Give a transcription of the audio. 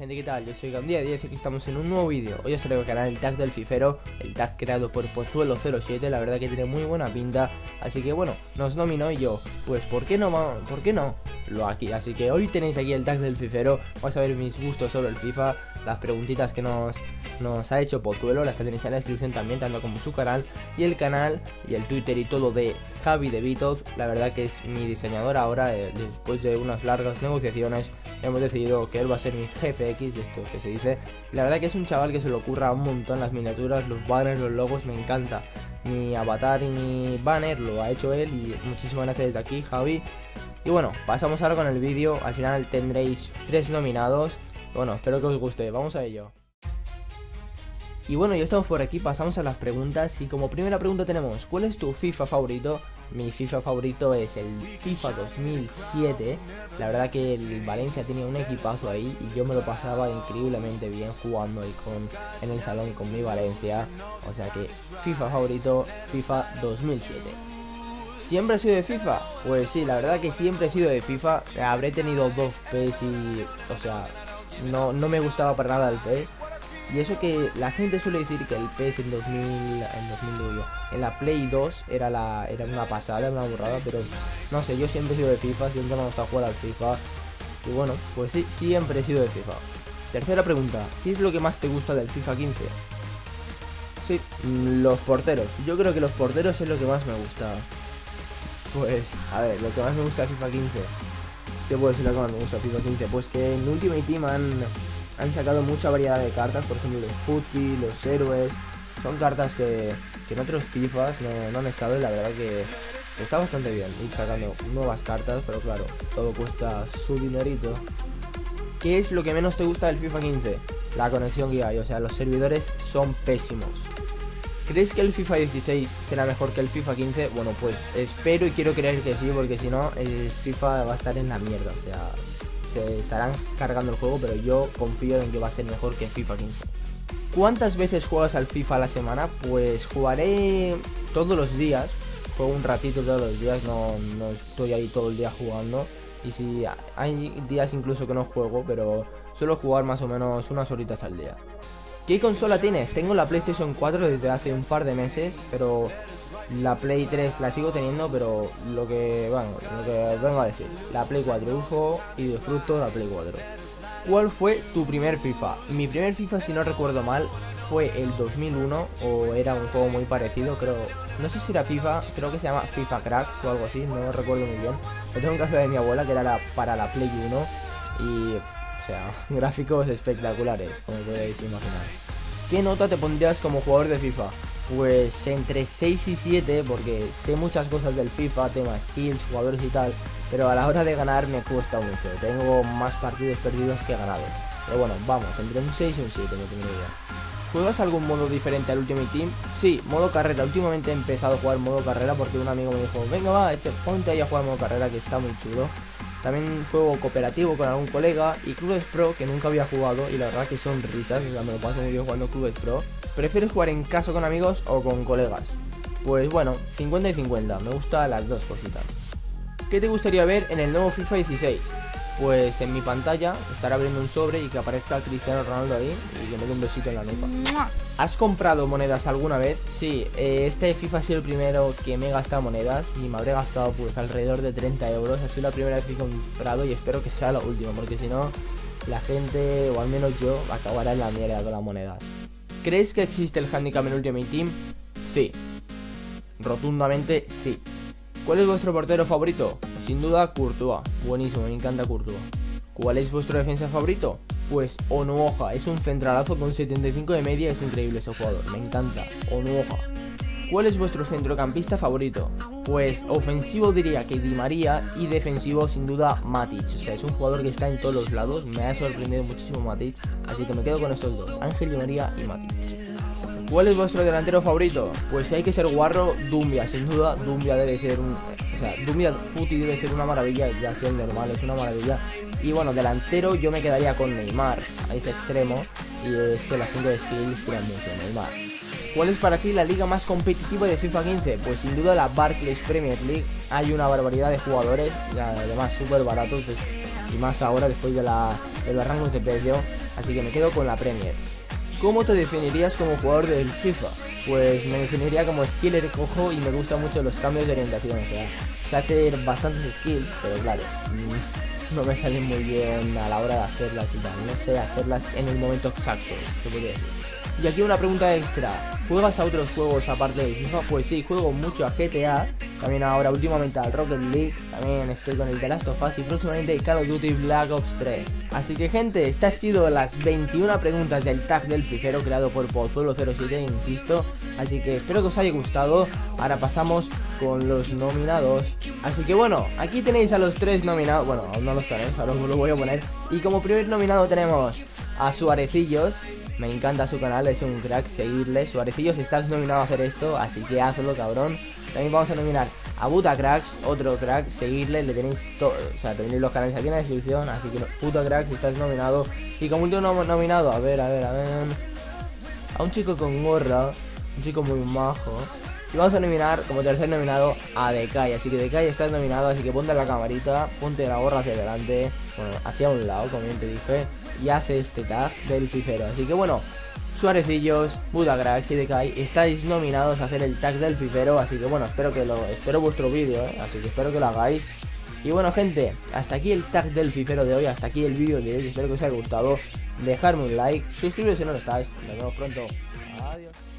gente, ¿qué tal? Yo soy Gandía 10 y aquí estamos en un nuevo vídeo Hoy os traigo el canal el tag del Fifero El tag creado por Pozuelo07 La verdad que tiene muy buena pinta Así que bueno, nos nominó y yo Pues ¿por qué no? ¿Por qué no? Lo aquí Así que hoy tenéis aquí el tag del Fifero Vamos a ver mis gustos sobre el FIFA Las preguntitas que nos, nos ha hecho Pozuelo Las tenéis en la descripción también Tanto como su canal Y el canal y el Twitter y todo de Javi de Vitoz La verdad que es mi diseñador ahora eh, Después de unas largas negociaciones hemos decidido que él va a ser mi jefe X, de esto que se dice. la verdad que es un chaval que se lo ocurra un montón las miniaturas, los banners, los logos, me encanta. Mi avatar y mi banner lo ha hecho él y muchísimas gracias desde aquí, Javi. Y bueno, pasamos ahora con el vídeo, al final tendréis tres nominados. Bueno, espero que os guste, vamos a ello. Y bueno, ya estamos por aquí, pasamos a las preguntas y como primera pregunta tenemos, ¿cuál es tu FIFA favorito? Mi FIFA favorito es el FIFA 2007, la verdad que el Valencia tenía un equipazo ahí y yo me lo pasaba increíblemente bien jugando ahí con, en el salón con mi Valencia, o sea que FIFA favorito, FIFA 2007. ¿Siempre he sido de FIFA? Pues sí, la verdad que siempre he sido de FIFA. Habré tenido dos PES y... O sea, no, no me gustaba para nada el PES. Y eso que la gente suele decir que el PES en 2000, en 2000 en la Play 2 era la era una pasada, una burrada, pero no sé, yo siempre he sido de FIFA, siempre me ha gustado jugar al FIFA. Y bueno, pues sí, siempre he sido de FIFA. Tercera pregunta, ¿qué es lo que más te gusta del FIFA 15? Sí, los porteros. Yo creo que los porteros es lo que más me gusta. Pues, a ver, lo que más me gusta de FIFA 15. ¿Qué puedo decir lo que más me gusta de FIFA 15? Pues que en Ultimate Team han han sacado mucha variedad de cartas, por ejemplo los footy, los héroes, son cartas que, en otros FIFAs no, han estado y la verdad que está bastante bien ir sacando nuevas cartas, pero claro, todo cuesta su dinerito. ¿Qué es lo que menos te gusta del FIFA 15? La conexión que hay, o sea, los servidores son pésimos. ¿Crees que el FIFA 16 será mejor que el FIFA 15? Bueno, pues espero y quiero creer que sí, porque si no, el FIFA va a estar en la mierda. O sea, se estarán cargando el juego, pero yo confío en que va a ser mejor que FIFA 15. ¿Cuántas veces juegas al FIFA la semana? Pues jugaré todos los días, juego un ratito todos los días, no, no estoy ahí todo el día jugando. Y si hay días incluso que no juego, pero suelo jugar más o menos unas horitas al día. ¿Qué consola tienes? Tengo la PlayStation 4 desde hace un par de meses, pero la Play 3 la sigo teniendo, pero lo que, bueno, lo que vengo a decir, la Play 4 uso y disfruto la Play 4. ¿Cuál fue tu primer FIFA? Mi primer FIFA, si no recuerdo mal, fue el 2001 o era un juego muy parecido, creo. No sé si era FIFA, creo que se llama FIFA Cracks o algo así, no recuerdo muy bien. Pero tengo un caso de mi abuela que era para la Play 1 y, sea, gráficos espectaculares, como podéis imaginar. ¿Qué nota te pondrías como jugador de FIFA? Pues entre 6 y 7 porque sé muchas cosas del FIFA, temas skills, jugadores y tal, pero a la hora de ganar me cuesta mucho. Tengo más partidos perdidos que ganados. Pero bueno, vamos, entre un 6 y un 7, no tengo idea. ¿Juegas algún modo diferente al Ultimate Team? Sí, modo carrera. Últimamente he empezado a jugar modo carrera porque un amigo me dijo, venga va, ponte ahí a jugar modo carrera que está muy chulo. También juego cooperativo con algún colega y Clubes Pro que nunca había jugado y la verdad que son risas, o sea, me lo paso muy bien jugando Clubes Pro. ¿Prefieres jugar en casa con amigos o con colegas? Pues bueno, 50 y 50, me gustan las dos cositas. ¿Qué te gustaría ver en el nuevo FIFA 16? Pues en mi pantalla estará abriendo un sobre y que aparezca Cristiano Ronaldo ahí y que me dé un besito en la nuca. ¿Has comprado monedas alguna vez? Sí, eh, este FIFA ha sido el primero que me he gastado monedas y me habré gastado pues alrededor de 30 euros. Ha sido la primera vez que he comprado y espero que sea la última porque si no la gente, o al menos yo, acabará en la mierda con las monedas. ¿Crees que existe el handicap en Ultimate Team? Sí. Rotundamente sí. ¿Cuál es vuestro portero favorito? Sin duda, Courtois. Buenísimo, me encanta Courtois. ¿Cuál es vuestro defensa favorito? Pues Onuoja, es un centralazo con 75 de media, es increíble ese jugador, me encanta. Onuoja. ¿Cuál es vuestro centrocampista favorito? Pues ofensivo diría que Di María y defensivo sin duda Matic. O sea, es un jugador que está en todos los lados. Me ha sorprendido muchísimo Matic. Así que me quedo con estos dos, Ángel Di María y Matic. ¿Cuál es vuestro delantero favorito? Pues si hay que ser guarro, Dumbia. Sin duda, Dumbia debe ser un... O sea, Dumbia Futi debe ser una maravilla, ya sea normal, es una maravilla. Y bueno, delantero yo me quedaría con Neymar, a ese extremo. Y es que las 5 de skills tiran mucho, Neymar. ¿Cuál es para ti la liga más competitiva de FIFA 15? Pues sin duda la Barclays Premier League. Hay una barbaridad de jugadores, además súper baratos, y más ahora después de la de los rangos de precio, así que me quedo con la Premier. ¿Cómo te definirías como jugador del FIFA? Pues me definiría como skiller cojo y me gustan mucho los cambios de orientación, o sea, sé hacer bastantes skills, pero claro, mm, no me salen muy bien a la hora de hacerlas y tal, no sé hacerlas en el momento exacto, se podría decir. Y aquí una pregunta extra. ¿Juegas a otros juegos aparte de FIFA? Pues sí, juego mucho a GTA. También ahora últimamente al Rocket League. También estoy con el The Last of Us y próximamente Call of Duty Black Ops 3. Así que gente, estas han sido las 21 preguntas del tag del fijero creado por Pozuelo07, insisto. Así que espero que os haya gustado. Ahora pasamos con los nominados. Así que bueno, aquí tenéis a los tres nominados. Bueno, no los tenéis, ahora os lo voy a poner. Y como primer nominado tenemos a Suarecillos me encanta su canal, es un crack seguirle. Suarecillo, si estás nominado a hacer esto, así que hazlo, cabrón. También vamos a nominar a Buta Cracks, otro crack, seguirle, le tenéis todo, o sea, tenéis los canales aquí en la descripción, así que Buta Cracks, estás nominado. Y como último nominado, a ver, a ver, a ver. A un chico con gorra, un chico muy majo. Y vamos a nominar como tercer nominado a Decay. Así que Decay estás nominado, así que ponte la camarita, ponte la gorra hacia adelante, bueno, hacia un lado, como bien te dije y hace este tag del fifero. Así que bueno, Suarecillos, Budagrax y Decay estáis nominados a hacer el tag del fifero. Así que bueno, espero que lo. Espero vuestro vídeo, ¿eh? así que espero que lo hagáis. Y bueno gente, hasta aquí el tag del fifero de hoy, hasta aquí el vídeo de hoy, espero que os haya gustado. Dejadme un like, suscribiros si no lo estáis, nos vemos pronto. Adiós.